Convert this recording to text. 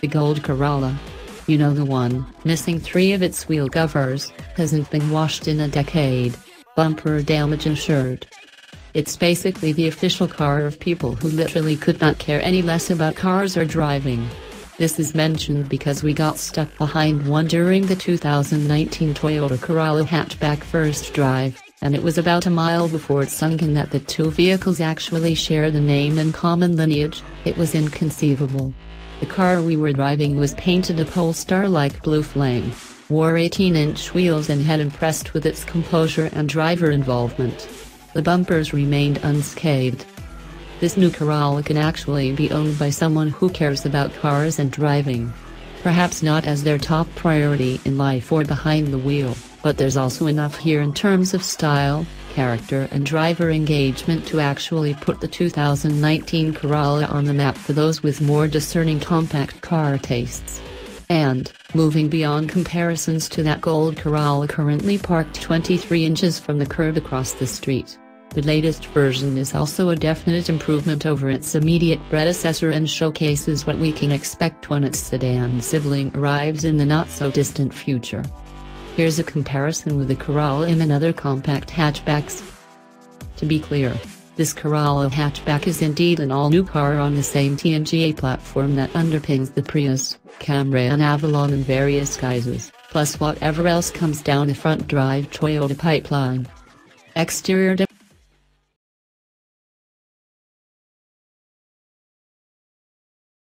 The gold Corolla. You know the one, missing three of its wheel covers, hasn't been washed in a decade. Bumper damage insured. It's basically the official car of people who literally could not care any less about cars or driving. This is mentioned because we got stuck behind one during the 2019 Toyota Corolla hatchback first drive, and it was about a mile before it sunk in that the two vehicles actually share the name and common lineage, it was inconceivable. The car we were driving was painted a Polestar-like blue flame, wore 18-inch wheels and had impressed with its composure and driver involvement. The bumpers remained unscathed, this new Corolla can actually be owned by someone who cares about cars and driving. Perhaps not as their top priority in life or behind the wheel, but there's also enough here in terms of style, character and driver engagement to actually put the 2019 Corolla on the map for those with more discerning compact car tastes. And, moving beyond comparisons to that gold Corolla currently parked 23 inches from the curb across the street. The latest version is also a definite improvement over its immediate predecessor and showcases what we can expect when its sedan sibling arrives in the not-so-distant future. Here's a comparison with the Corolla and other compact hatchbacks. To be clear, this Corolla hatchback is indeed an all-new car on the same TNGA platform that underpins the Prius, Camry and Avalon in various guises, plus whatever else comes down the front drive Toyota pipeline. Exterior